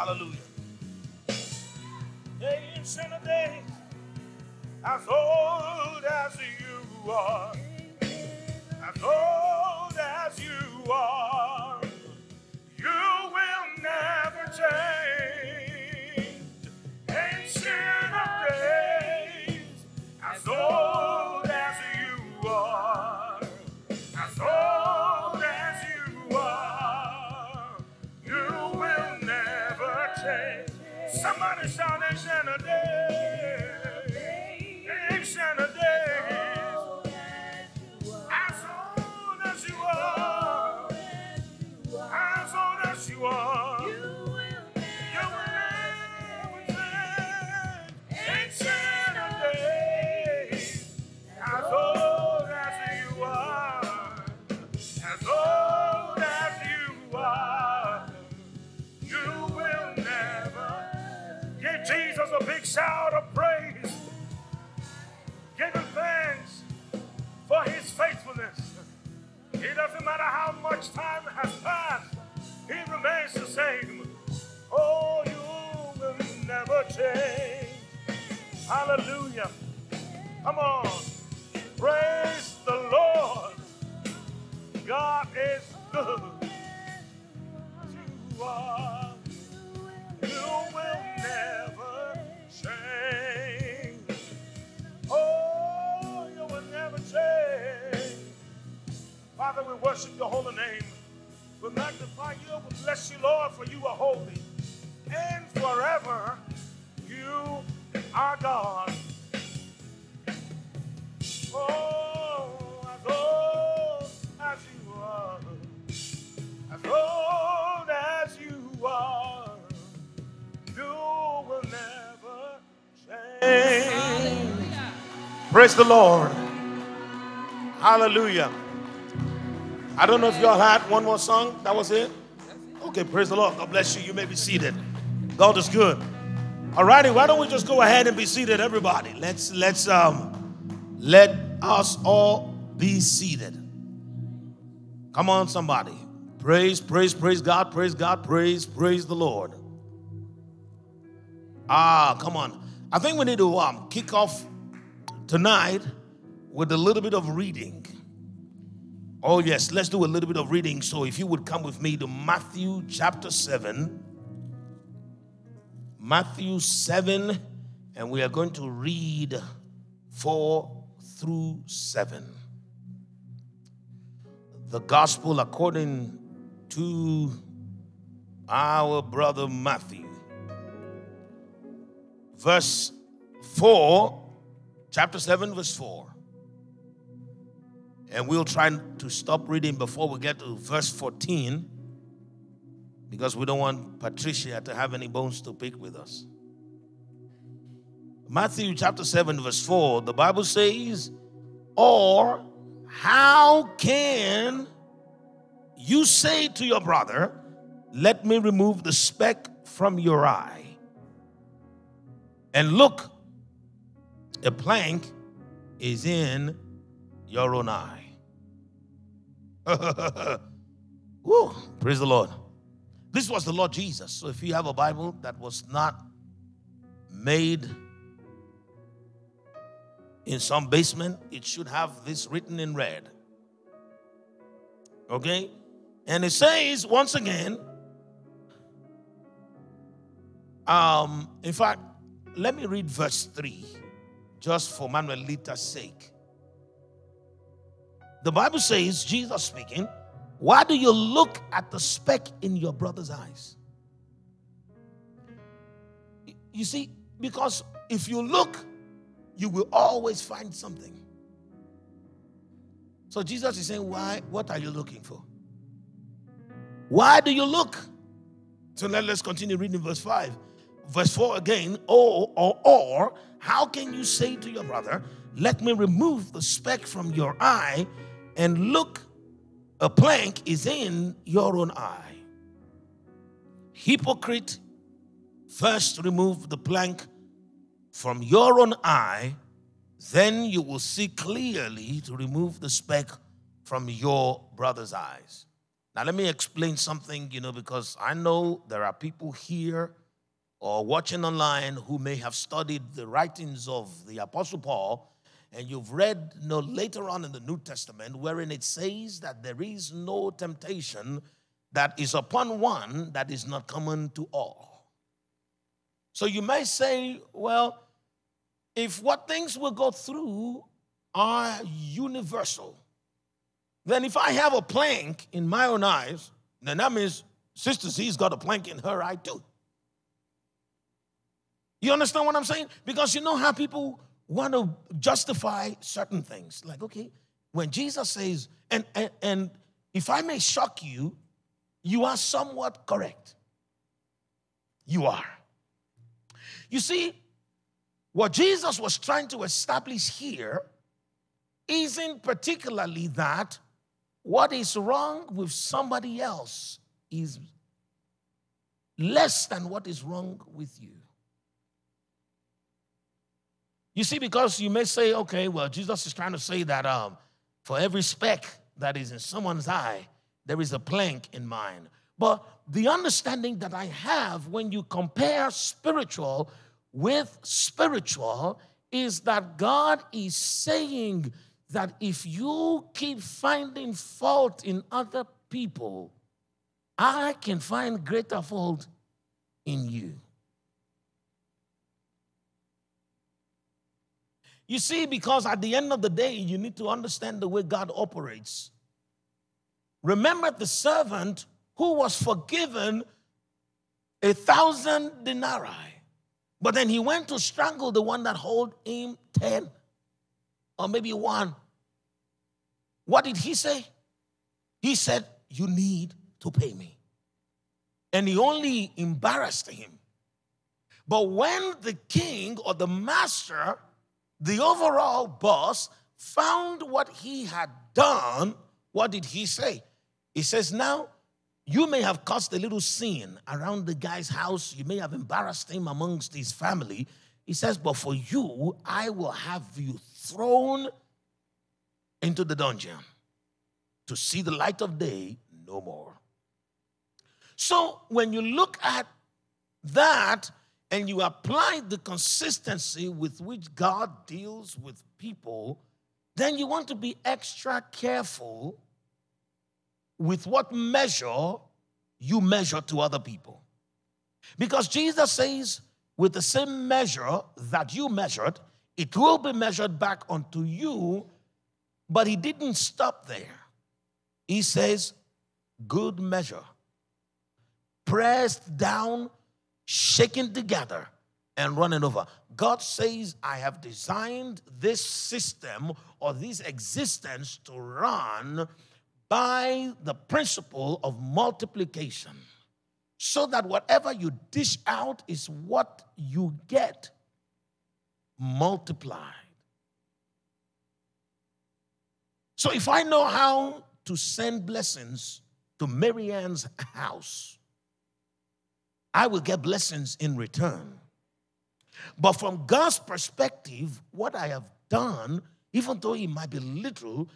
Hallelujah. Ancient of days, as old as you are, as old as you are, much time has passed, he remains the same. Oh, you will never change. Hallelujah. Come on. Father, we worship your holy name. We magnify you. We bless you, Lord, for you are holy. And forever you are God. Oh, as old as you are, as old as you are, you will never change. Praise the Lord. Hallelujah. I don't know if y'all had one more song. That was it? Okay, praise the Lord. God bless you. You may be seated. God is good. All righty, why don't we just go ahead and be seated, everybody? Let's let's um let us all be seated. Come on, somebody. Praise, praise, praise God, praise God, praise, praise the Lord. Ah, come on. I think we need to um, kick off tonight with a little bit of reading. Oh, yes, let's do a little bit of reading. So, if you would come with me to Matthew chapter 7, Matthew 7, and we are going to read 4 through 7. The gospel according to our brother Matthew. Verse 4, chapter 7, verse 4. And we'll try to stop reading before we get to verse 14 because we don't want Patricia to have any bones to pick with us. Matthew chapter 7, verse 4, the Bible says, Or how can you say to your brother, Let me remove the speck from your eye? And look, a plank is in your own eye. Woo, praise the Lord. This was the Lord Jesus. So if you have a Bible that was not made in some basement, it should have this written in red. Okay? And it says once again, um, in fact, let me read verse 3 just for Manuelita's sake. The Bible says, Jesus speaking, why do you look at the speck in your brother's eyes? You see, because if you look, you will always find something. So Jesus is saying, Why? What are you looking for? Why do you look? So let, us continue reading verse 5. Verse 4 again, or, or, or, how can you say to your brother, Let me remove the speck from your eye, and look, a plank is in your own eye? Hypocrite, first remove the plank from your own eye, then you will see clearly to remove the speck from your brother's eyes. Now, let me explain something, you know, because I know there are people here or watching online who may have studied the writings of the Apostle Paul, and you've read you know, later on in the New Testament, wherein it says that there is no temptation that is upon one that is not common to all. So you may say, well, if what things will go through are universal, then if I have a plank in my own eyes, then that means Sister C's got a plank in her eye too. You understand what I'm saying? Because you know how people want to justify certain things. Like, okay, when Jesus says, and, and, and if I may shock you, you are somewhat correct. You are. You see, what Jesus was trying to establish here isn't particularly that what is wrong with somebody else is less than what is wrong with you. You see, because you may say, okay, well, Jesus is trying to say that um, for every speck that is in someone's eye, there is a plank in mine. But the understanding that I have when you compare spiritual with spiritual is that God is saying that if you keep finding fault in other people, I can find greater fault in you. You see, because at the end of the day, you need to understand the way God operates. Remember the servant who was forgiven a thousand denarii, but then he went to strangle the one that hold him ten or maybe one. What did he say? He said, You need to pay me. And he only embarrassed him. But when the king or the master, the overall boss, found what he had done, what did he say? He says, Now you may have caused a little sin around the guy's house. You may have embarrassed him amongst his family. He says, But for you, I will have you thrown into the dungeon to see the light of day no more. So when you look at that and you apply the consistency with which God deals with people, then you want to be extra careful with what measure you measure to other people. Because Jesus says, with the same measure that you measured, it will be measured back unto you. But he didn't stop there. He says, good measure, pressed down, shaken together, and running over. God says, I have designed this system or this existence to run by the principle of multiplication so that whatever you dish out is what you get multiplied. So if I know how to send blessings to Marianne's house, I will get blessings in return. But from God's perspective, what I have done, even though it might be little,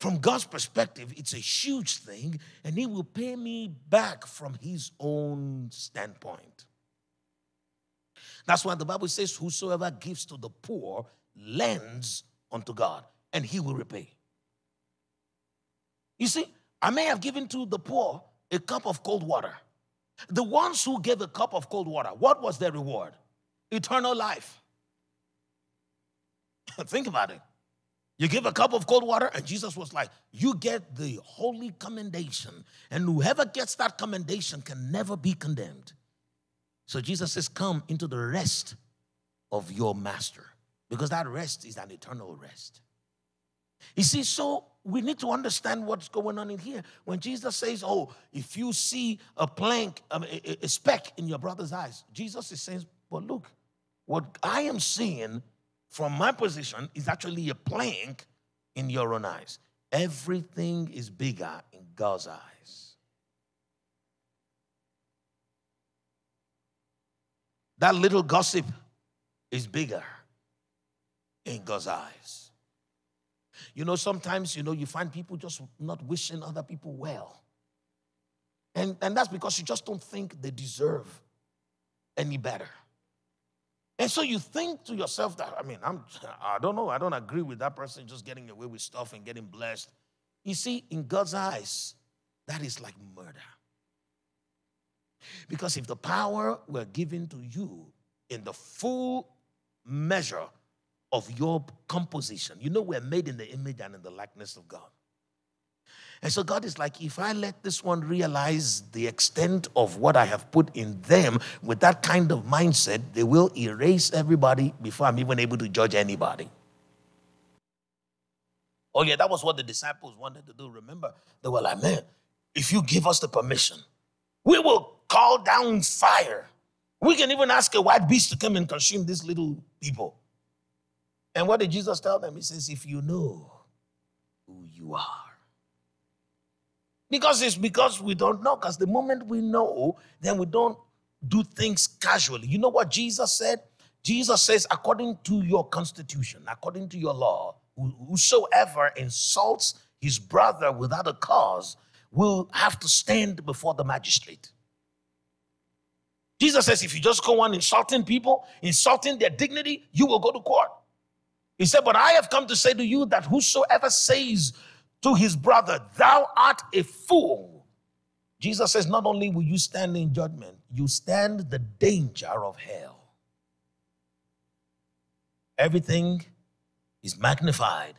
from God's perspective, it's a huge thing, and He will pay me back from His own standpoint. That's why the Bible says, Whosoever gives to the poor lends unto God, and He will repay. You see, I may have given to the poor a cup of cold water. The ones who gave a cup of cold water, what was their reward? Eternal life. Think about it. You give a cup of cold water, and Jesus was like, You get the holy commendation, and whoever gets that commendation can never be condemned. So Jesus says, Come into the rest of your master, because that rest is an eternal rest. You see, so we need to understand what's going on in here. When Jesus says, Oh, if you see a plank, um, a, a speck in your brother's eyes, Jesus is saying, But look, what I am seeing from my position is actually a plank in your own eyes. Everything is bigger in God's eyes. That little gossip is bigger in God's eyes. You know, sometimes, you know, you find people just not wishing other people well. And, and that's because you just don't think they deserve any better. And so you think to yourself that, I mean, I'm, I don't know, I don't agree with that person just getting away with stuff and getting blessed. You see, in God's eyes, that is like murder. Because if the power were given to you in the full measure of your composition, you know, we're made in the image and in the likeness of God. And so God is like, if I let this one realize the extent of what I have put in them with that kind of mindset, they will erase everybody before I'm even able to judge anybody. Oh, yeah, that was what the disciples wanted to do. Remember, they were like, man, if you give us the permission, we will call down fire. We can even ask a white beast to come and consume these little people. And what did Jesus tell them? He says, if you know who you are. Because it's because we don't know. Because the moment we know, then we don't do things casually. You know what Jesus said? Jesus says, according to your constitution, according to your law, whosoever insults his brother without a cause will have to stand before the magistrate. Jesus says, if you just go on insulting people, insulting their dignity, you will go to court. He said, But I have come to say to you that whosoever says to his brother, Thou art a fool. Jesus says, Not only will you stand in judgment, you stand the danger of hell. Everything is magnified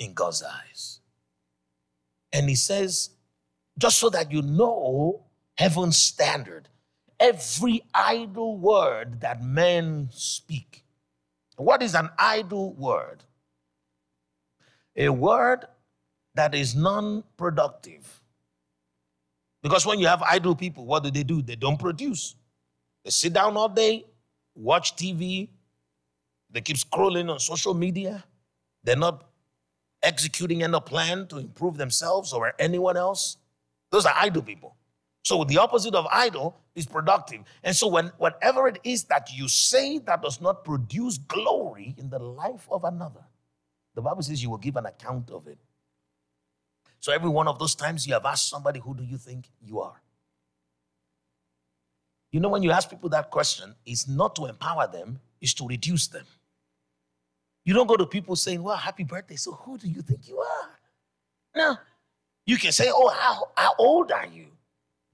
in God's eyes. And he says, just so that you know heaven's standard, every idle word that men speak. What is an idle word? A word that is non productive. Because when you have idle people, what do they do? They don't produce. They sit down all day, watch TV, they keep scrolling on social media. They're not executing any plan to improve themselves or anyone else. Those are idle people. So the opposite of idle is productive. And so when whatever it is that you say that does not produce glory in the life of another, the Bible says you will give an account of it. So every one of those times you have asked somebody, Who do you think you are? You know, when you ask people that question, it's not to empower them, it's to reduce them. You don't go to people saying, Well, happy birthday. So who do you think you are? No. You can say, Oh, how, how old are you?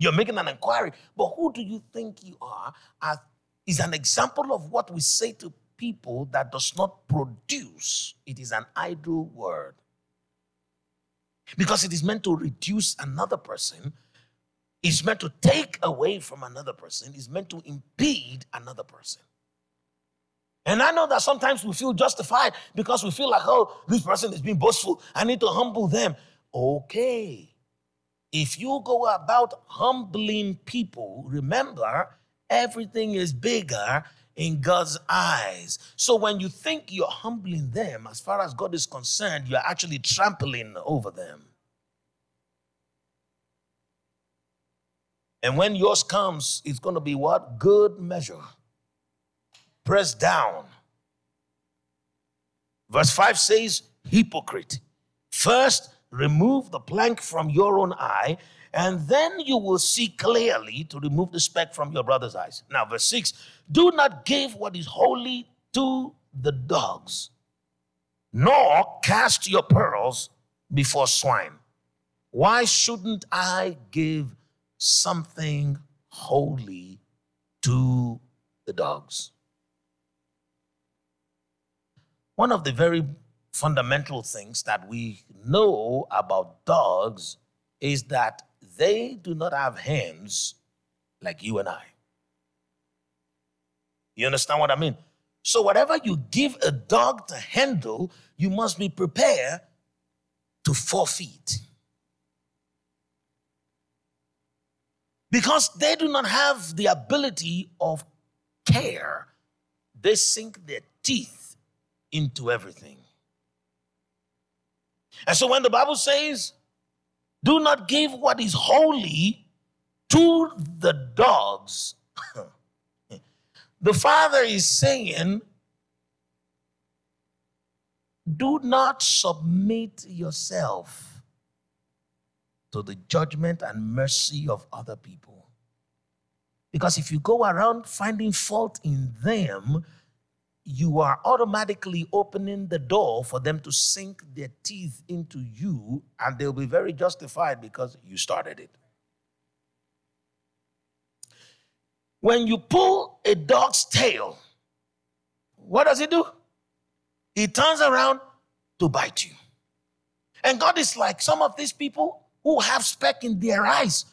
You're making an inquiry. But who do you think you are? As, is an example of what we say to people that does not produce. It is an idle word because it is meant to reduce another person, it's meant to take away from another person, it's meant to impede another person. And I know that sometimes we feel justified because we feel like, oh, this person is being boastful. I need to humble them. Okay. If you go about humbling people, remember, everything is bigger in God's eyes. So when you think you're humbling them, as far as God is concerned, you're actually trampling over them. And when yours comes, it's going to be what? Good measure. Press down. Verse 5 says, Hypocrite. First, remove the plank from your own eye and then you will see clearly to remove the speck from your brother's eyes. Now, verse 6 do not give what is holy to the dogs, nor cast your pearls before swine. Why shouldn't I give something holy to the dogs? One of the very fundamental things that we know about dogs is that they do not have hands like you and I. You understand what I mean? So, whatever you give a dog to handle, you must be prepared to forfeit. Because they do not have the ability of care, they sink their teeth into everything. And so, when the Bible says, do not give what is holy to the dogs. the Father is saying, do not submit yourself to the judgment and mercy of other people. Because if you go around finding fault in them, you are automatically opening the door for them to sink their teeth into you, and they'll be very justified because you started it. When you pull a dog's tail, what does he do? He turns around to bite you. And God is like some of these people who have speck in their eyes.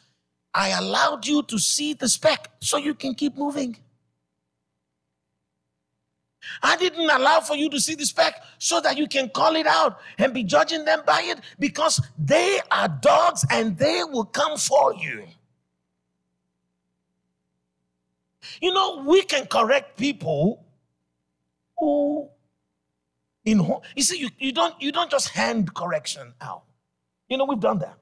I allowed you to see the speck so you can keep moving. I didn't allow for you to see the speck so that you can call it out and be judging them by it because they are dogs and they will come for you. You know, we can correct people who in you see you, you don't you don't just hand correction out. You know, we've done that.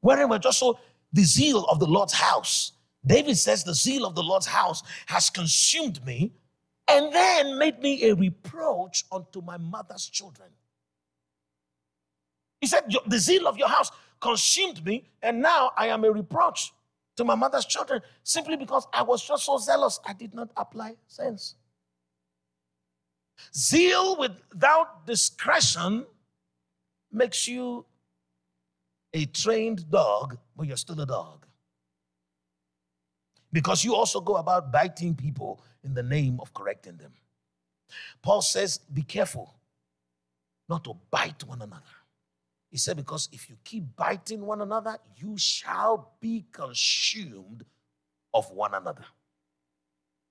Wherein we're just so the zeal of the Lord's house. David says, The zeal of the Lord's house has consumed me and then made me a reproach unto my mother's children. He said, The zeal of your house consumed me, and now I am a reproach to my mother's children simply because I was just so zealous, I did not apply sense. Zeal without discretion makes you a trained dog, but you're still a dog. Because you also go about biting people in the name of correcting them. Paul says, Be careful not to bite one another. He said, Because if you keep biting one another, you shall be consumed of one another.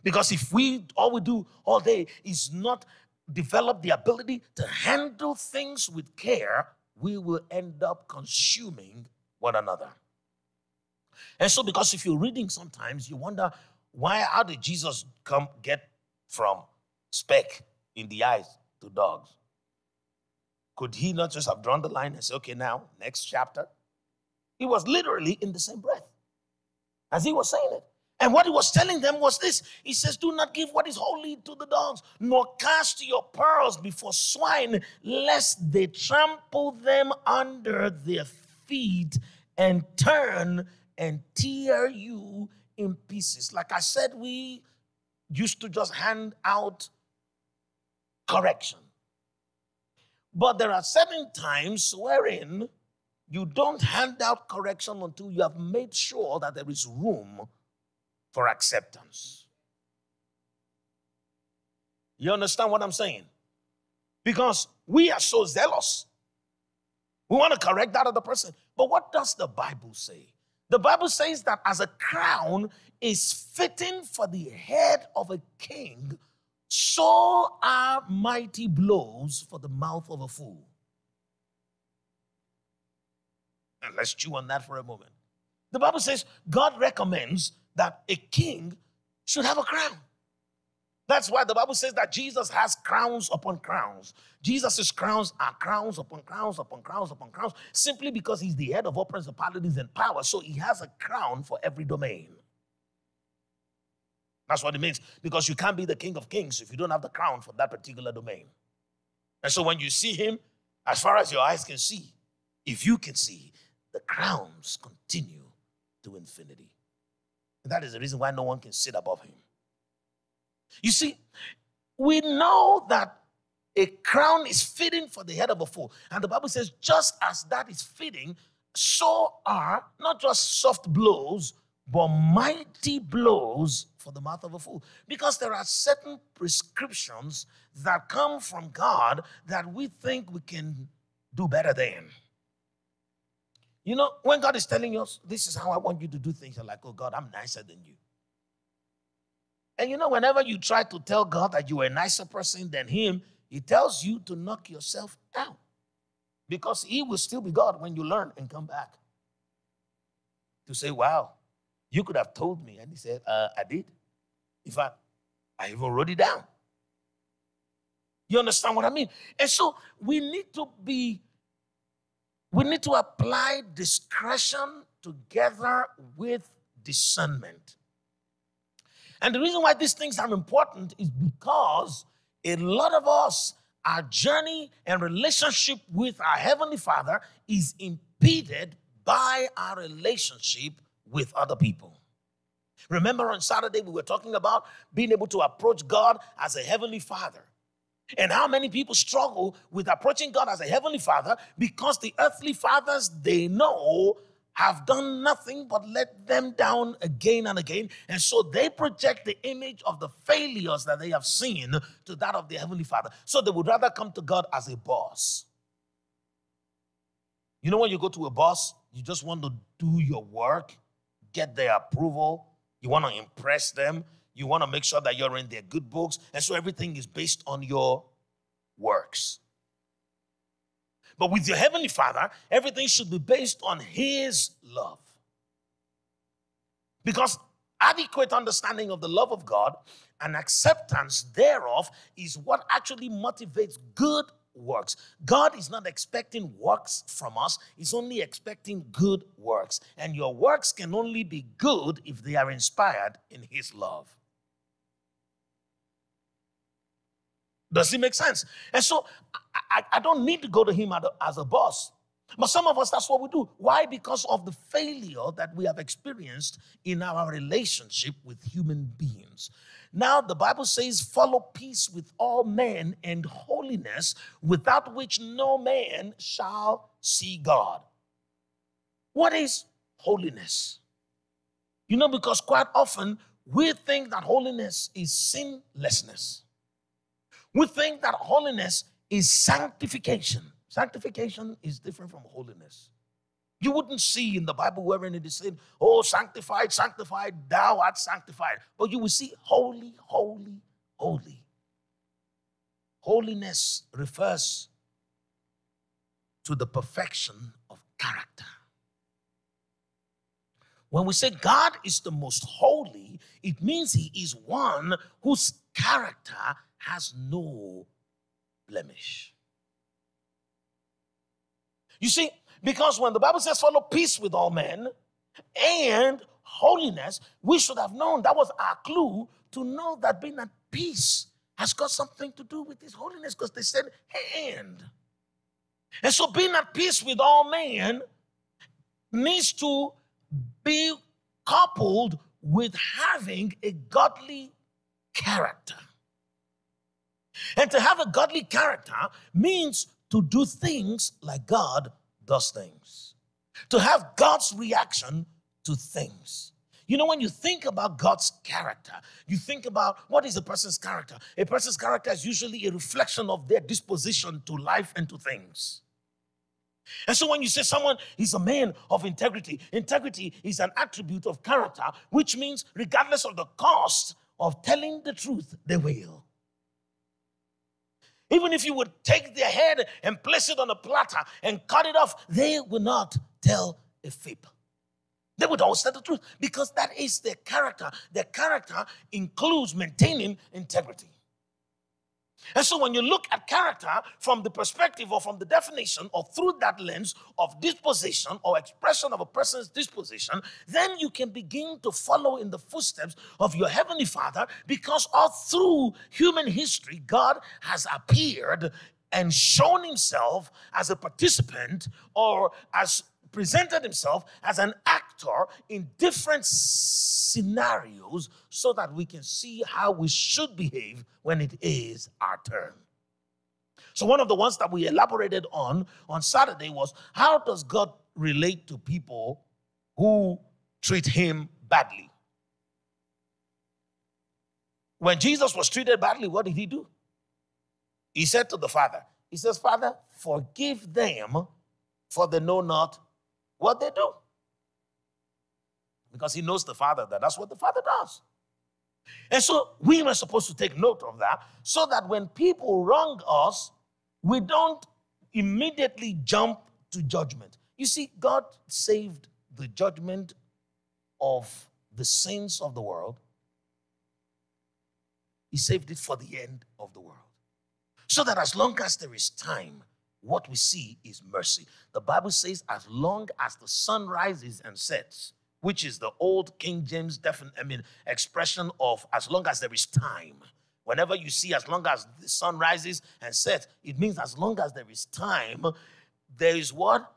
Because if we all we do all day is not develop the ability to handle things with care, we will end up consuming one another. And so, because if you're reading sometimes, you wonder why, how did Jesus come get from speck in the eyes to dogs? Could he not just have drawn the line and say, okay, now, next chapter? He was literally in the same breath as he was saying it. And what he was telling them was this He says, Do not give what is holy to the dogs, nor cast your pearls before swine, lest they trample them under their feet and turn and tear you in pieces. Like I said, we used to just hand out correction. But there are certain times wherein you don't hand out correction until you have made sure that there is room for acceptance. You understand what I'm saying? Because we are so zealous. We want to correct that other person. But what does the Bible say? The Bible says that as a crown is fitting for the head of a king, so are mighty blows for the mouth of a fool. And let's chew on that for a moment. The Bible says God recommends that a king should have a crown. That's why the Bible says that Jesus has crowns upon crowns. Jesus' crowns are crowns upon crowns upon crowns upon crowns, simply because he's the head of all principalities and power. So he has a crown for every domain. That's what it means, because you can't be the king of kings if you don't have the crown for that particular domain. And so when you see him, as far as your eyes can see, if you can see, the crowns continue to infinity. And that is the reason why no one can sit above him. You see, we know that a crown is fitting for the head of a fool. And the Bible says, just as that is fitting, so are not just soft blows, but mighty blows for the mouth of a fool. Because there are certain prescriptions that come from God that we think we can do better than. You know, when God is telling us, this is how I want you to do things, you're like, oh God, I'm nicer than you. And you know, whenever you try to tell God that you are a nicer person than Him, He tells you to knock yourself out. Because He will still be God when you learn and come back. To say, wow, you could have told me. And He said, uh, I did. In fact, I even wrote it down. You understand what I mean? And so we need to be we need to apply discretion together with discernment. And the reason why these things are important is because a lot of us, our journey and relationship with our Heavenly Father is impeded by our relationship with other people. Remember on Saturday, we were talking about being able to approach God as a heavenly father. And how many people struggle with approaching God as a heavenly father because the earthly fathers they know have done nothing but let them down again and again. And so they project the image of the failures that they have seen to that of the heavenly father. So they would rather come to God as a boss. You know, when you go to a boss, you just want to do your work, get their approval, you want to impress them, you want to make sure that you're in their good books. And so everything is based on your works. But with your Heavenly Father, everything should be based on His love. Because adequate understanding of the love of God and acceptance thereof is what actually motivates good works. God is not expecting works from us, He's only expecting good works. And your works can only be good if they are inspired in His love. Does it make sense? And so I, I don't need to go to him as a boss. But some of us, that's what we do. Why? Because of the failure that we have experienced in our relationship with human beings. Now, the Bible says, follow peace with all men and holiness, without which no man shall see God. What is holiness? You know, because quite often we think that holiness is sinlessness. We think that holiness is sanctification. Sanctification is different from holiness. You wouldn't see in the Bible wherein it is said, Oh, sanctified, sanctified, thou art sanctified. But you will see holy, holy, holy. Holiness refers to the perfection of character. When we say God is the most holy, it means He is one whose character has no blemish. You see, because when the Bible says follow peace with all men and holiness, we should have known that was our clue to know that being at peace has got something to do with his holiness because they said and. And so being at peace with all men needs to be coupled with having a godly character. And to have a godly character means to do things like God does things, to have God's reaction to things. You know, when you think about God's character, you think about what is a person's character. A person's character is usually a reflection of their disposition to life and to things. And so when you say someone is a man of integrity, integrity is an attribute of character, which means regardless of the cost of telling the truth, they will. Even if you would take their head and place it on a platter and cut it off, they would not tell a fib. They would always tell the truth because that is their character. Their character includes maintaining integrity. And so when you look at character from the perspective or from the definition or through that lens of disposition or expression of a person's disposition, then you can begin to follow in the footsteps of your heavenly Father because all through human history, God has appeared and shown himself as a participant or as presented himself as an actor in different scenarios so that we can see how we should behave when it is our turn. So, one of the ones that we elaborated on on Saturday was how does God relate to people who treat him badly? When Jesus was treated badly, what did he do? He said to the Father, He says, Father, forgive them, for they know not what they do. Because he knows the Father that that's what the Father does. And so we were supposed to take note of that so that when people wrong us, we don't immediately jump to judgment. You see, God saved the judgment of the sins of the world, He saved it for the end of the world. So that as long as there is time, what we see is mercy. The Bible says, as long as the sun rises and sets, which is the old King James defin- I mean, expression of as long as there is time. Whenever you see as long as the sun rises and sets, it means as long as there is time, there is what?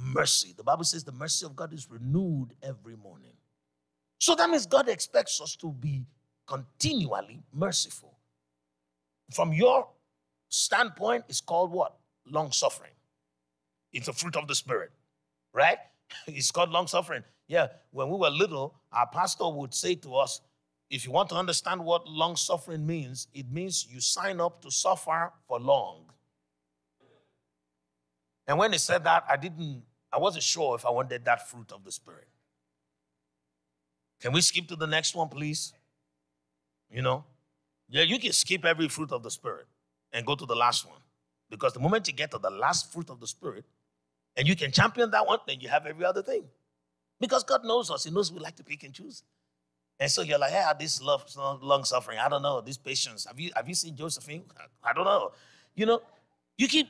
mercy. The Bible says the mercy of God is renewed every morning. So that means God expects us to be continually merciful. From your standpoint, it's called what? Long suffering. It's a fruit of the Spirit, right? It's called long suffering. Yeah, when we were little, our pastor would say to us, if you want to understand what long suffering means, it means you sign up to suffer for long. And when he said that, I didn't, I wasn't sure if I wanted that fruit of the Spirit. Can we skip to the next one, please? You know? Yeah, you can skip every fruit of the Spirit and go to the last one. Because the moment you get to the last fruit of the Spirit and you can champion that one, then you have every other thing. Because God knows us, He knows we like to pick and choose. And so you're like, yeah, this love, long suffering. I don't know. This patience. Have you have you seen Josephine? I don't know. You know, you keep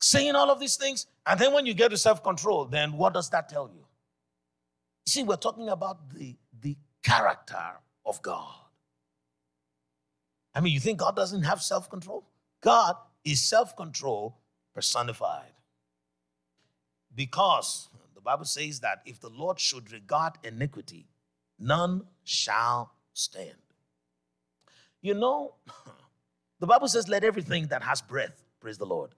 saying all of these things, and then when you get to self-control, then what does that tell you? You see, we're talking about the, the character of God. I mean, you think God doesn't have self-control? God is self-control personified. Because the Bible says that if the Lord should regard iniquity, none shall stand. You know, the Bible says, let everything that has breath praise the Lord.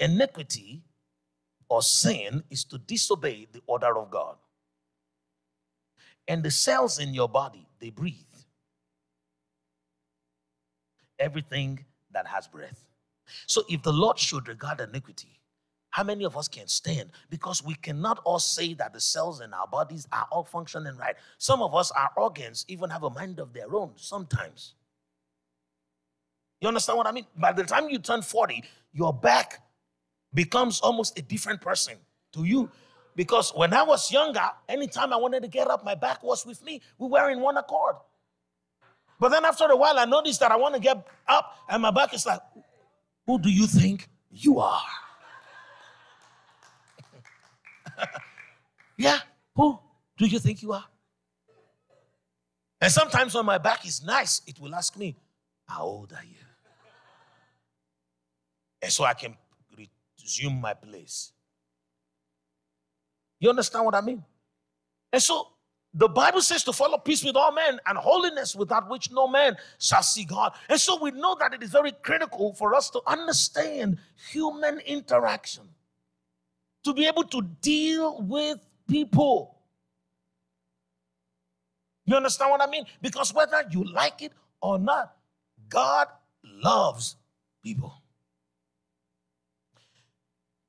Iniquity or sin is to disobey the order of God. And the cells in your body, they breathe. Everything that has breath. So if the Lord should regard iniquity, how many of us can stand? Because we cannot all say that the cells in our bodies are all functioning right. Some of us, our organs, even have a mind of their own sometimes. You understand what I mean? By the time you turn 40, your back becomes almost a different person to you. Because when I was younger, anytime I wanted to get up, my back was with me. We were in one accord. But then after a while, I noticed that I want to get up, and my back is like, Who do you think you are? Yeah, who do you think you are? And sometimes when my back is nice, it will ask me, How old are you? And so I can resume my place. You understand what I mean? And so the Bible says to follow peace with all men and holiness without which no man shall see God. And so we know that it is very critical for us to understand human interaction to be able to deal with people. You understand what I mean? Because whether you like it or not, God loves people.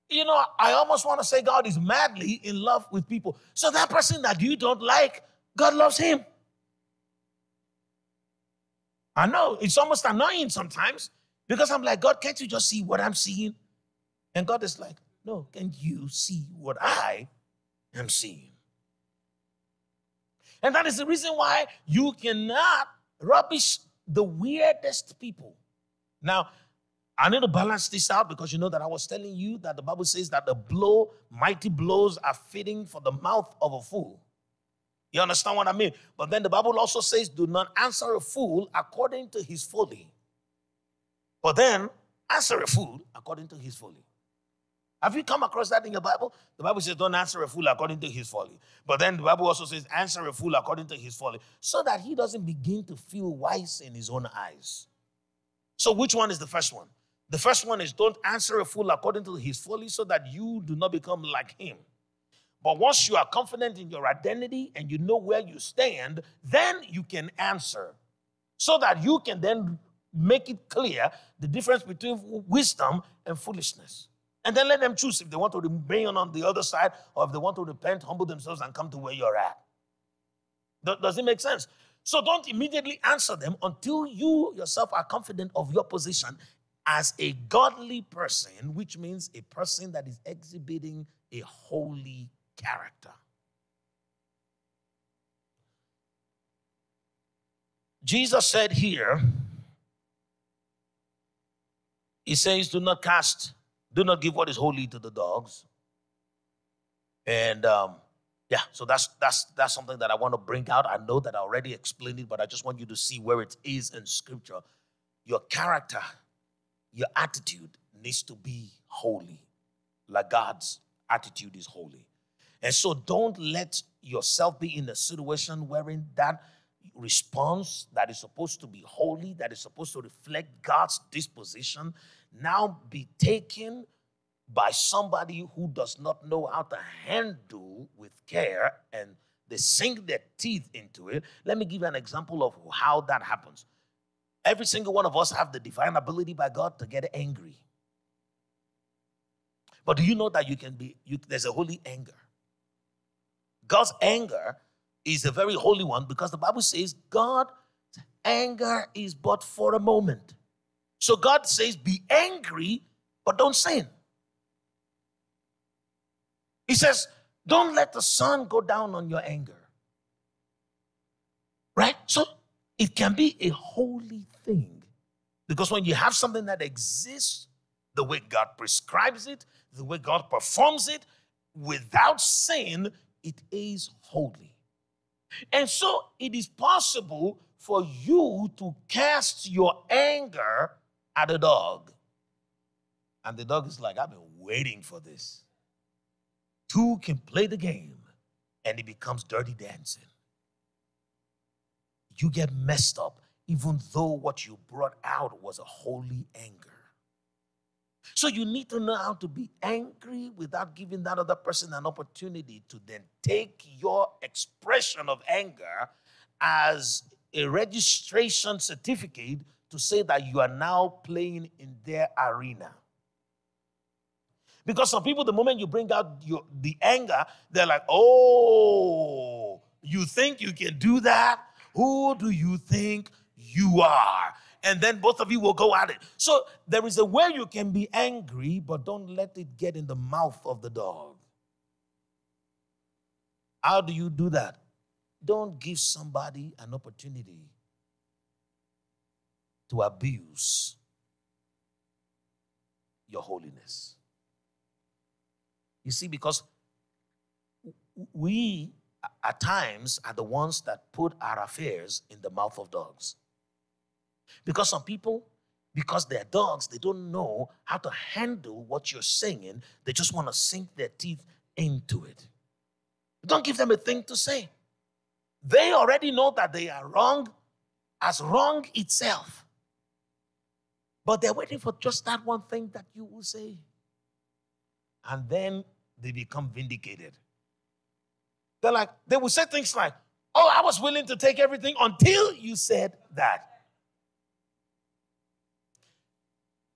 You know, I almost want to say God is madly in love with people. So that person that you don't like, God loves him. I know it's almost annoying sometimes because I'm like, God, can't you just see what I'm seeing? And God is like, no, can you see what I am seeing? And that is the reason why you cannot rubbish the weirdest people. Now, I need to balance this out because you know that I was telling you that the Bible says that the blow, mighty blows are fitting for the mouth of a fool. You understand what I mean? But then the Bible also says, do not answer a fool according to his folly. But then answer a fool according to his folly. Have you come across that in your Bible? The Bible says, don't answer a fool according to his folly. But then the Bible also says, answer a fool according to his folly, so that he doesn't begin to feel wise in his own eyes. So, which one is the first one? The first one is don't answer a fool according to his folly, so that you do not become like him. But once you are confident in your identity and you know where you stand, then you can answer so that you can then make it clear the difference between wisdom and foolishness. And then let them choose if they want to remain on the other side or if they want to repent, humble themselves, and come to where you're at. Does it make sense? So don't immediately answer them until you yourself are confident of your position as a godly person, which means a person that is exhibiting a holy character. Jesus said here, He says, Do not cast do not give what is holy to the dogs. And um, yeah, so that's that's that's something that I want to bring out. I know that I already explained it, but I just want you to see where it is in scripture. Your character, your attitude needs to be holy, like God's attitude is holy. And so don't let yourself be in a situation wherein that response that is supposed to be holy, that is supposed to reflect God's disposition, now be taken by somebody who does not know how to handle with care and they sink their teeth into it. Let me give you an example of how that happens. Every single one of us have the divine ability by God to get angry. But do you know that you can be, you, there's a holy anger? God's anger is a very holy one because the Bible says God's anger is but for a moment. So God says, be angry, but don't sin. He says, don't let the sun go down on your anger. Right? So it can be a holy thing. Because when you have something that exists the way God prescribes it, the way God performs it, without sin, it is holy. And so it is possible for you to cast your anger at a dog. And the dog is like, I've been waiting for this. Two can play the game and it becomes dirty dancing. You get messed up, even though what you brought out was a holy anger. So you need to know how to be angry without giving that other person an opportunity to then take your expression of anger as a registration certificate to say that you are now playing in their arena. Because some people, the moment you bring out your, the anger, they're like, oh, you think you can do that? Who do you think you are? and then both of you will go at it. So there is a way you can be angry, but don't let it get in the mouth of the dog. How do you do that? Don't give somebody an opportunity to abuse your holiness. You see, because we at times are the ones that put our affairs in the mouth of dogs. Because some people, because they're dogs, they don't know how to handle what you're saying. They just want to sink their teeth into it. Don't give them a thing to say. They already know that they are wrong as wrong itself. But they're waiting for just that one thing that you will say. And then they become vindicated. They're like, they will say things like, Oh, I was willing to take everything until you said that.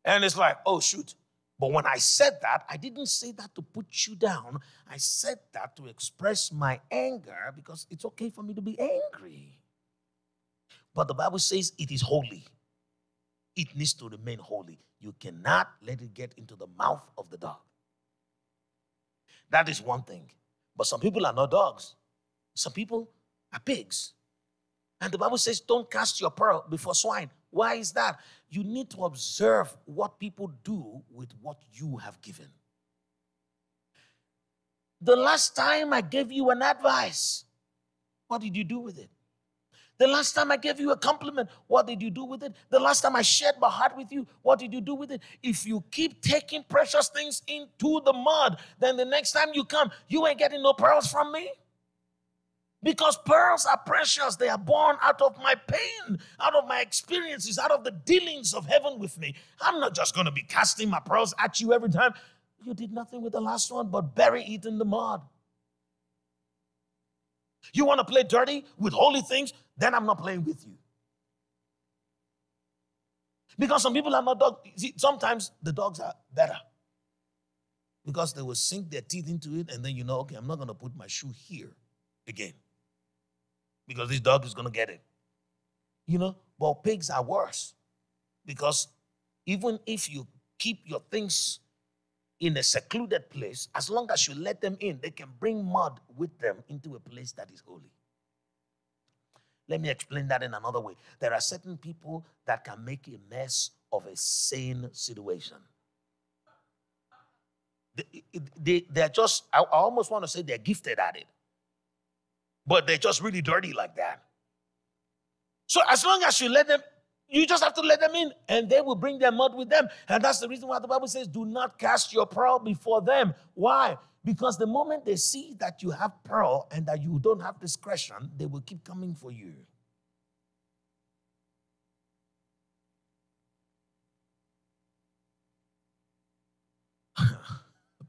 And it's like, oh, shoot. But when I said that, I didn't say that to put you down. I said that to express my anger because it's okay for me to be angry. But the Bible says it is holy. It needs to remain holy. You cannot let it get into the mouth of the dog. That is one thing. But some people are not dogs, some people are pigs. And the Bible says, don't cast your pearl before swine. Why is that? You need to observe what people do with what you have given. The last time I gave you an advice, what did you do with it? The last time I gave you a compliment, what did you do with it? The last time I shared my heart with you, what did you do with it? If you keep taking precious things into the mud, then the next time you come, you ain't getting no pearls from me. Because pearls are precious. They are born out of my pain, out of my experiences, out of the dealings of heaven with me. I'm not just going to be casting my pearls at you every time. You did nothing with the last one but bury it in the mud. You want to play dirty with holy things? Then I'm not playing with you. Because some people are not dogs. Sometimes the dogs are better. Because they will sink their teeth into it, and then you know, okay, I'm not going to put my shoe here again because this dog is going to get it. You know, but pigs are worse because even if you keep your things in a secluded place, as long as you let them in, they can bring mud with them into a place that is holy. Let me explain that in another way. There are certain people that can make a mess of a sane situation. They, they, they're just, I almost want to say they're gifted at it but they're just really dirty like that. So as long as you let them You just have to let them in, and they will bring their mud with them. And that's the reason why the Bible says, Do not cast your pearl before them. Why? Because the moment they see that you have pearl and that you don't have discretion, they will keep coming for you.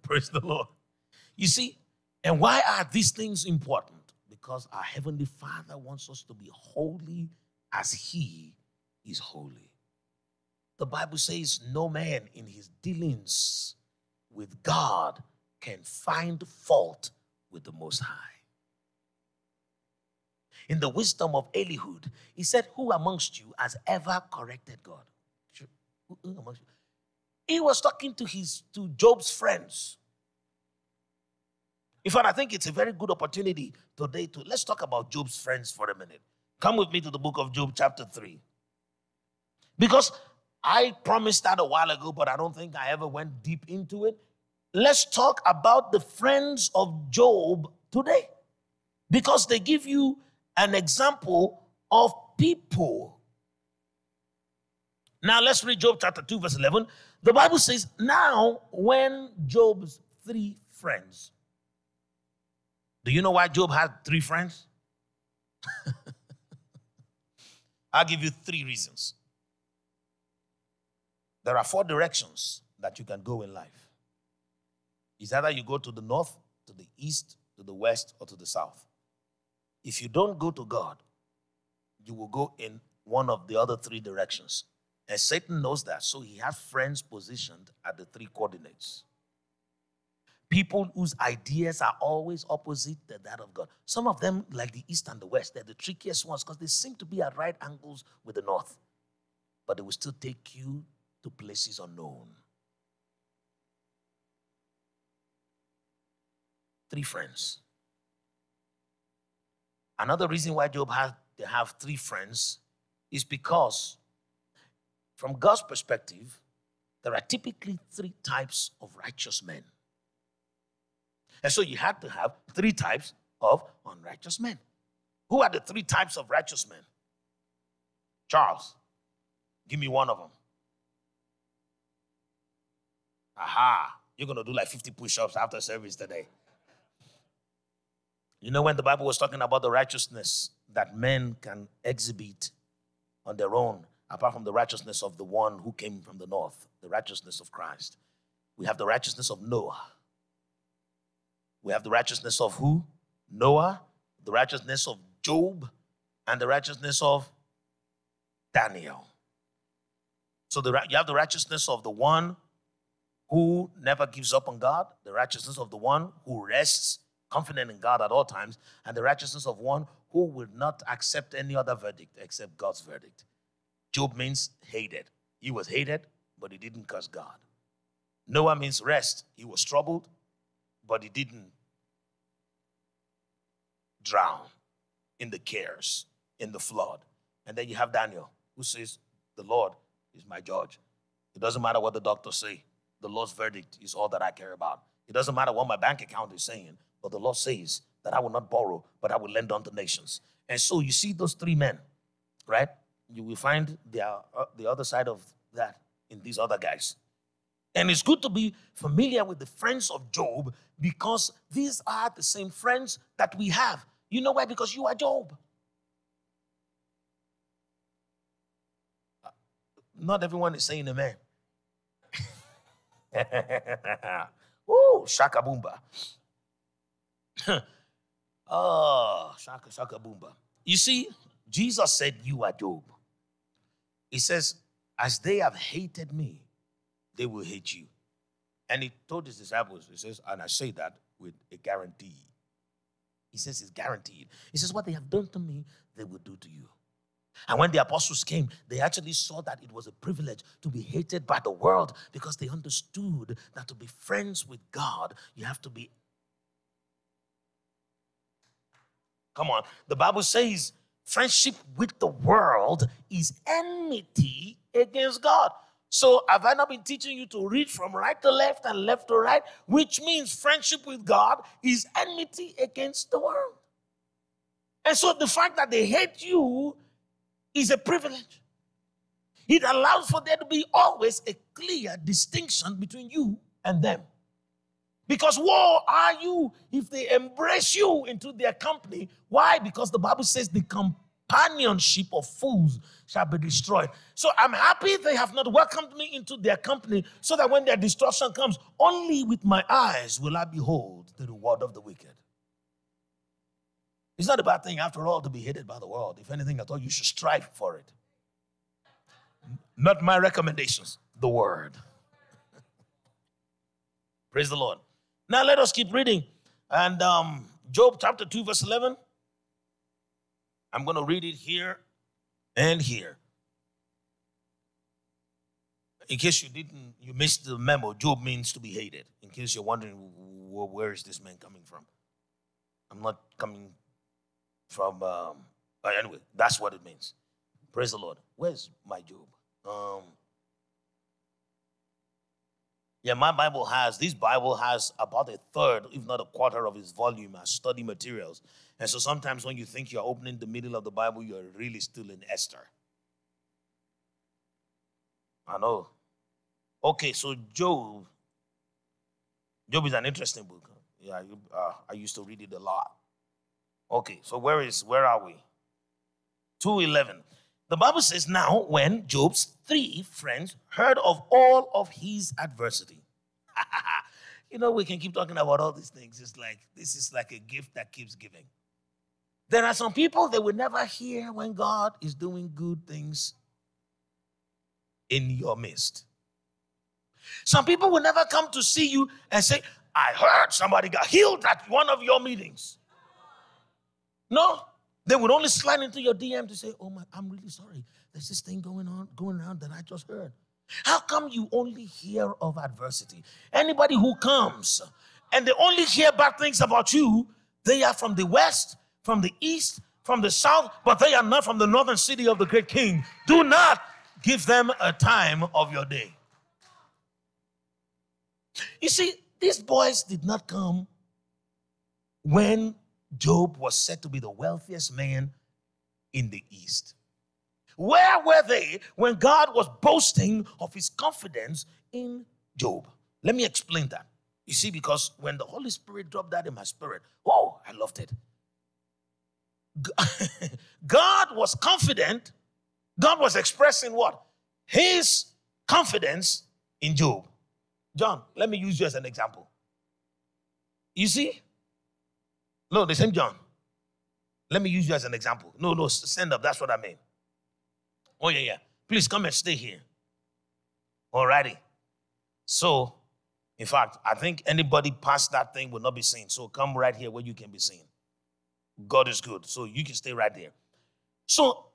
Praise the Lord. You see, and why are these things important? Because our Heavenly Father wants us to be holy as He is holy. The Bible says, No man in his dealings with God can find fault with the Most High. In the wisdom of Elihu, he said, Who amongst you has ever corrected God? He was talking to his to Job's friends. In fact, I think it's a very good opportunity today to let's talk about Job's friends for a minute. Come with me to the book of Job, chapter 3. Because I promised that a while ago, but I don't think I ever went deep into it. Let's talk about the friends of Job today. Because they give you an example of people. Now let's read Job chapter 2, verse 11. The Bible says, Now, when Job's three friends, do you know why Job had three friends? I'll give you three reasons. There are four directions that you can go in life. It's either you go to the north, to the east, to the west, or to the south. If you don't go to God, you will go in one of the other three directions. And Satan knows that, so he has friends positioned at the three coordinates. People whose ideas are always opposite to that of God. Some of them, like the east and the west, they're the trickiest ones because they seem to be at right angles with the north. But they will still take you to places unknown. Three friends. Another reason why Job had to have three friends is because, from God's perspective, there are typically three types of righteous men. And so you had to have three types of unrighteous men. Who are the three types of righteous men? Charles, give me one of them. Aha, you're going to do like 50 push ups after service today. You know, when the Bible was talking about the righteousness that men can exhibit on their own, apart from the righteousness of the one who came from the north, the righteousness of Christ, we have the righteousness of Noah. We have the righteousness of who? Noah, the righteousness of Job, and the righteousness of Daniel. So the, you have the righteousness of the one who never gives up on God, the righteousness of the one who rests confident in God at all times, and the righteousness of one who will not accept any other verdict except God's verdict. Job means hated. He was hated, but he didn't curse God. Noah means rest. He was troubled, but he didn't drown in the cares, in the flood. And then you have Daniel, who says, The Lord is my judge. It doesn't matter what the doctors say the Lord's verdict is all that I care about. It doesn't matter what my bank account is saying, but the Lord says that I will not borrow, but I will lend unto nations. And so you see those three men, right? You will find the, uh, the other side of that in these other guys. And it's good to be familiar with the friends of Job because these are the same friends that we have. You know why? Because you are Job. Not everyone is saying amen. Ooh, shaka boomba. oh, shaka shaka boomba. You see, Jesus said, You are Job. He says, As they have hated me, they will hate you. And he told his disciples, He says, and I say that with a guarantee. He says it's guaranteed. He says, What they have done to me, they will do to you. And when the apostles came, they actually saw that it was a privilege to be hated by the world because they understood that to be friends with God, you have to be. Come on. The Bible says friendship with the world is enmity against God. So, have I not been teaching you to read from right to left and left to right? Which means friendship with God is enmity against the world. And so, the fact that they hate you is a privilege. It allows for there to be always a clear distinction between you and them. Because woe are you if they embrace you into their company. Why? Because the Bible says the companionship of fools shall be destroyed. So I'm happy they have not welcomed me into their company, so that when their destruction comes, only with my eyes will I behold the reward of the wicked. It's not a bad thing, after all, to be hated by the world. If anything, I thought you should strive for it. Not my recommendations, the word. Praise the Lord. Now let us keep reading. And um, Job chapter 2, verse 11. I'm going to read it here and here. In case you didn't, you missed the memo, Job means to be hated. In case you're wondering, where is this man coming from? I'm not coming from, um, anyway, that's what it means. Praise the Lord. Where's my Job? Um, yeah, my Bible has, this Bible has about a third, if not a quarter of its volume as study materials. And so sometimes when you think you're opening the middle of the Bible, you're really still in Esther. I know. Okay, so Job. Job is an interesting book. Yeah, uh, I used to read it a lot. Okay, so where is where are we? 211. The Bible says, Now, when Job's three friends heard of all of his adversity, you know, we can keep talking about all these things. It's like this is like a gift that keeps giving. There are some people that will never hear when God is doing good things in your midst. Some people will never come to see you and say, I heard somebody got healed at one of your meetings. No, they would only slide into your DM to say, "Oh my, I'm really sorry. There's this thing going on, going around that I just heard." How come you only hear of adversity? Anybody who comes and they only hear bad things about you, they are from the west, from the east, from the south, but they are not from the northern city of the great king. Do not give them a time of your day. You see, these boys did not come when Job was said to be the wealthiest man in the East. Where were they when God was boasting of his confidence in Job? Let me explain that. You see, because when the Holy Spirit dropped that in my spirit, whoa, I loved it. God was confident. God was expressing what? His confidence in Job. John, let me use you as an example. You see, no, the same John. Let me use you as an example. No, no, stand up. That's what I mean. Oh, yeah, yeah. Please come and stay here. Alrighty. So, in fact, I think anybody past that thing will not be seen. So come right here where you can be seen. God is good. So you can stay right there. So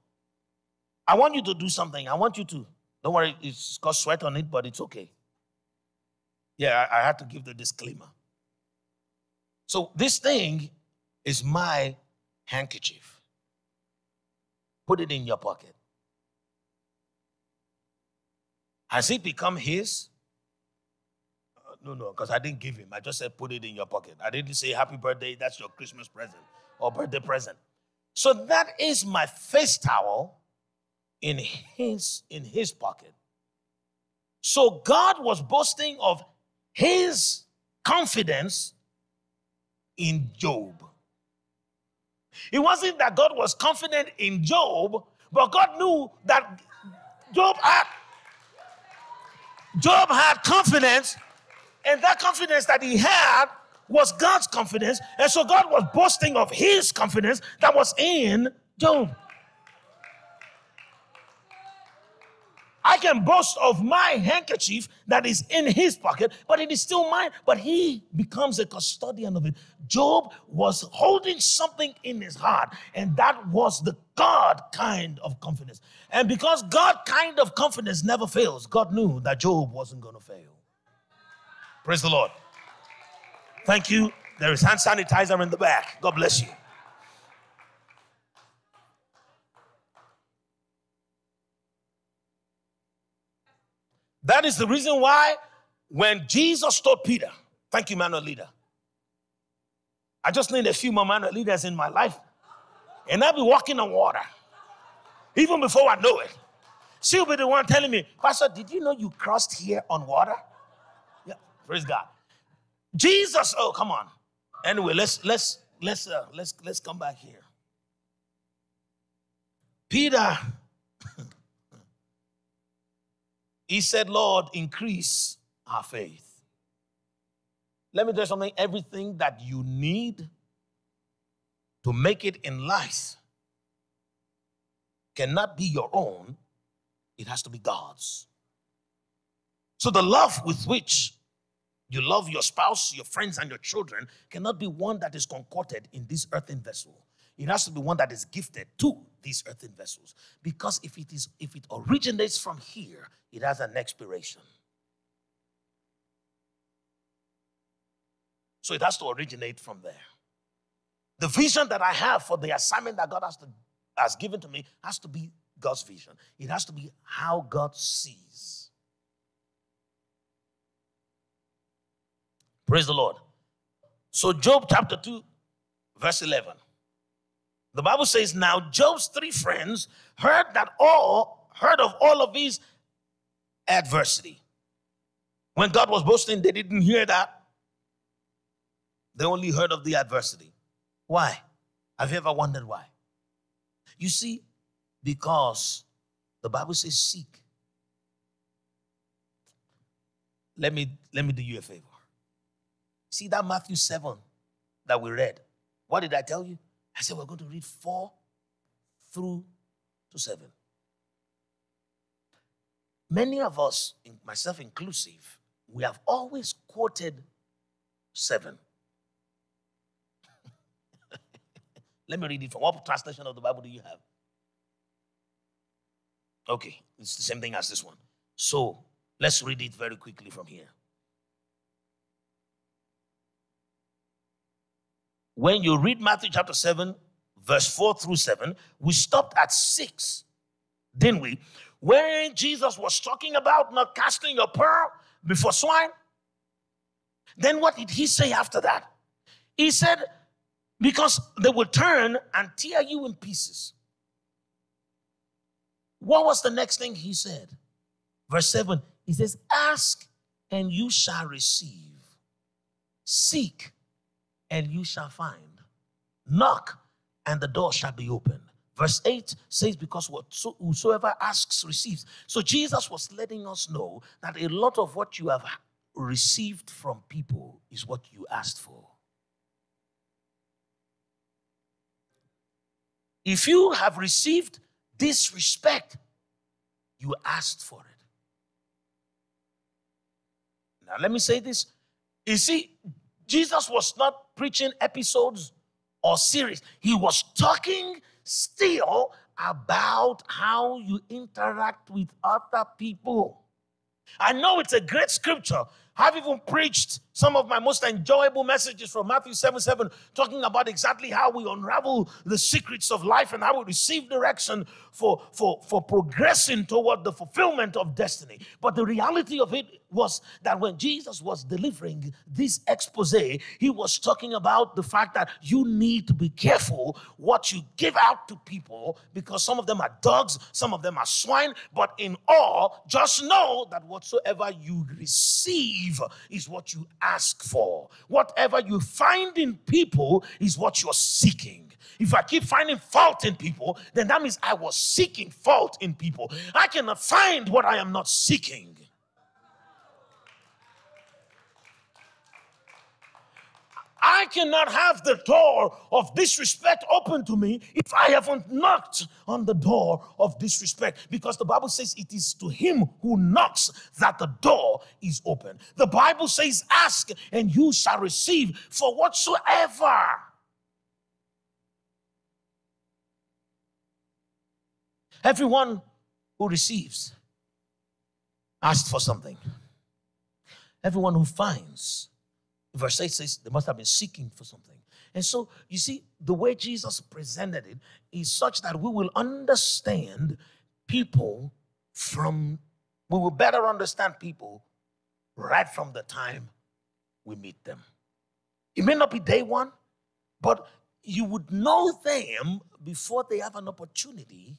I want you to do something. I want you to, don't worry, it's got sweat on it, but it's okay. Yeah, I, I had to give the disclaimer. So this thing is my handkerchief. Put it in your pocket. Has it become his? Uh, no, no, because I didn't give him. I just said put it in your pocket. I didn't say happy birthday, that's your Christmas present or birthday present. So that is my face towel in his in his pocket. So God was boasting of his confidence in Job. It wasn't that God was confident in Job, but God knew that Job had Job had confidence, and that confidence that he had was God's confidence. And so God was boasting of his confidence that was in Job. I can boast of my handkerchief that is in his pocket, but it is still mine. But he becomes a custodian of it. Job was holding something in his heart, and that was the God kind of confidence. And because God kind of confidence never fails, God knew that Job wasn't going to fail. Praise the Lord. Thank you. There is hand sanitizer in the back. God bless you. That is the reason why when Jesus told Peter, thank you, man, leader. I just need a few more man leaders in my life, and I'll be walking on water even before I know it. She'll be the one telling me, Pastor, did you know you crossed here on water? Yeah, praise God. Jesus, oh come on. Anyway, let's let's let's uh, let's let's come back here. Peter, he said, Lord, increase our faith. Let me tell you something everything that you need to make it in life cannot be your own, it has to be God's. So the love with which you love your spouse, your friends, and your children cannot be one that is concocted in this earthen vessel. It has to be one that is gifted to these earthen vessels. Because if it is if it originates from here, it has an expiration. So it has to originate from there. The vision that I have for the assignment that God has, to, has given to me has to be God's vision. It has to be how God sees. Praise the Lord. So, Job chapter 2, verse 11. The Bible says, Now Job's three friends heard that all, heard of all of his adversity. When God was boasting, they didn't hear that. They only heard of the adversity. Why? Have you ever wondered why? You see, because the Bible says seek. Let me let me do you a favor. See that Matthew 7 that we read. What did I tell you? I said we're going to read 4 through to 7. Many of us, myself inclusive, we have always quoted 7. Let me read it from what translation of the Bible do you have? Okay, it's the same thing as this one. So let's read it very quickly from here. When you read Matthew chapter 7, verse 4 through 7, we stopped at 6, didn't we? Where Jesus was talking about not casting your pearl before swine. Then what did he say after that? He said, because they will turn and tear you in pieces. What was the next thing he said? Verse 7 he says, Ask and you shall receive, seek and you shall find, knock and the door shall be opened. Verse 8 says, Because whosoever asks receives. So Jesus was letting us know that a lot of what you have received from people is what you asked for. If you have received disrespect, you asked for it. Now, let me say this. You see, Jesus was not preaching episodes or series, he was talking still about how you interact with other people. I know it's a great scripture. I've even preached some of my most enjoyable messages from Matthew 7 7, talking about exactly how we unravel the secrets of life and how we receive direction for, for, for progressing toward the fulfillment of destiny. But the reality of it was that when Jesus was delivering this expose, he was talking about the fact that you need to be careful what you give out to people because some of them are dogs, some of them are swine, but in all, just know that whatsoever you receive is what you ask for. Whatever you find in people is what you're seeking. If I keep finding fault in people, then that means I was seeking fault in people. I cannot find what I am not seeking. I cannot have the door of disrespect open to me if I haven't knocked on the door of disrespect. Because the Bible says it is to him who knocks that the door is open. The Bible says, Ask and you shall receive for whatsoever. Everyone who receives asks for something. Everyone who finds verse 8 says they must have been seeking for something. And so, you see, the way Jesus presented it is such that we will understand people from, we will better understand people right from the time we meet them. It may not be day one, but you would know them before they have an opportunity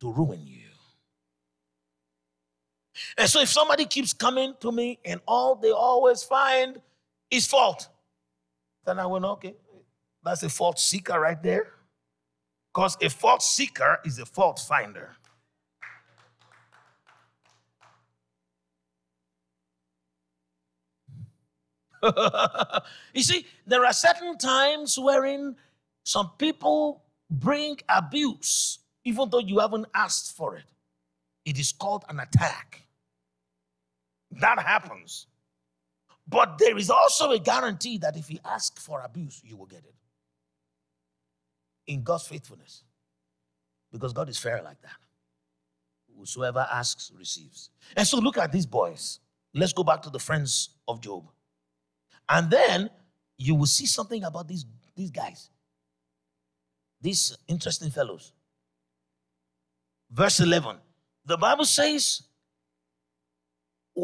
to ruin you. And so if somebody keeps coming to me and all they always find is fault, then I went, okay, that's a fault seeker right there. Because a fault seeker is a fault finder. you see, there are certain times wherein some people bring abuse, even though you haven't asked for it. It is called an attack. That happens. But there is also a guarantee that if you ask for abuse, you will get it. In God's faithfulness. Because God is fair like that. Whosoever asks, receives. And so look at these boys. Let's go back to the friends of Job. And then you will see something about these, these guys, these interesting fellows. Verse 11 the Bible says,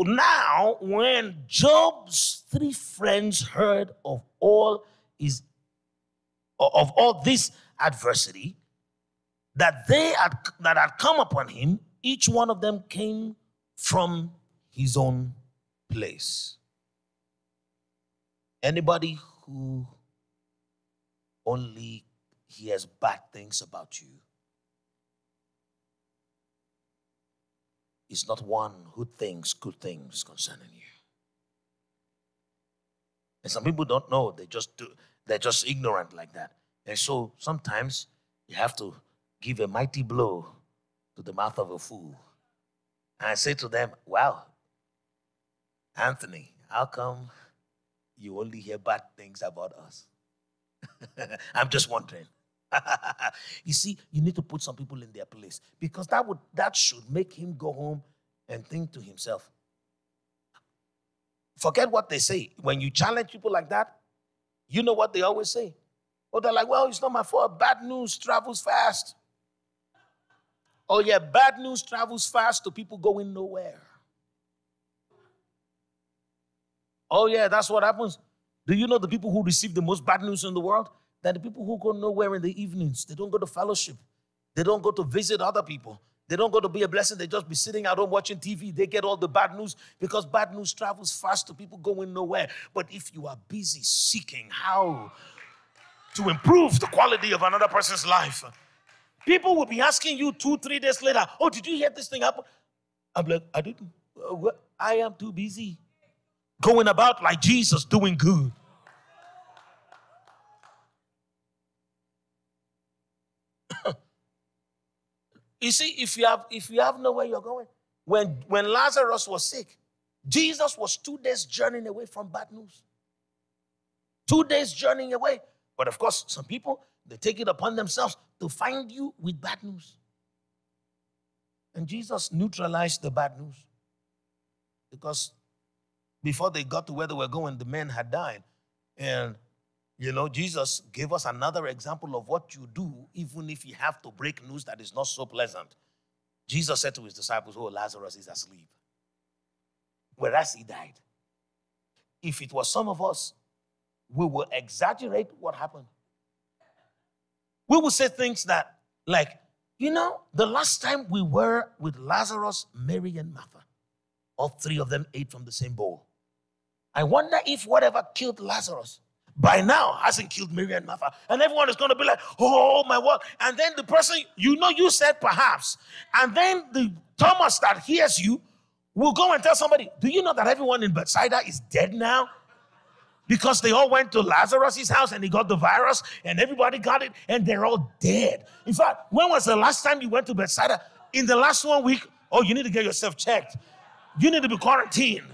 now when Job's three friends heard of all his of all this adversity that they had that had come upon him, each one of them came from his own place. Anybody who only hears bad things about you is not one who thinks good things concerning you. And some people don't know, they just do, they're just ignorant like that. And so sometimes you have to give a mighty blow to the mouth of a fool. And I say to them, Wow, Anthony, how come you only hear bad things about us? I'm just wondering. you see, you need to put some people in their place because that would that should make him go home and think to himself. Forget what they say. When you challenge people like that, you know what they always say. Oh, they're like, well, it's not my fault. Bad news travels fast. Oh, yeah, bad news travels fast to people going nowhere. Oh, yeah, that's what happens. Do you know the people who receive the most bad news in the world? They're the people who go nowhere in the evenings. They don't go to fellowship. They don't go to visit other people. They don't go to be a blessing. They just be sitting at home watching TV. They get all the bad news because bad news travels fast to people going nowhere. But if you are busy seeking how to improve the quality of another person's life, people will be asking you two, three days later, Oh, did you hear this thing happen? I'm like, I didn't. Uh, I am too busy going about like Jesus doing good. You see, if you have if you have nowhere you're going, when when Lazarus was sick, Jesus was two days journeying away from bad news. Two days journeying away. But of course, some people they take it upon themselves to find you with bad news. And Jesus neutralized the bad news because before they got to where they were going, the men had died. And, you know, Jesus gave us another example of what you do, even if you have to break news that is not so pleasant. Jesus said to his disciples, Oh, Lazarus is asleep. Whereas he died. If it was some of us, we will exaggerate what happened. We will say things that, like, you know, the last time we were with Lazarus, Mary, and Martha, all three of them ate from the same bowl. I wonder if whatever killed Lazarus by now hasn't killed Mary and Martha. And everyone is going to be like, oh my word. And then the person, you know, you said perhaps. And then the Thomas that hears you will go and tell somebody, do you know that everyone in Bethsaida is dead now? Because they all went to Lazarus' house and he got the virus and everybody got it and they're all dead. In fact, when was the last time you went to Bethsaida? In the last one week, oh, you need to get yourself checked. You need to be quarantined.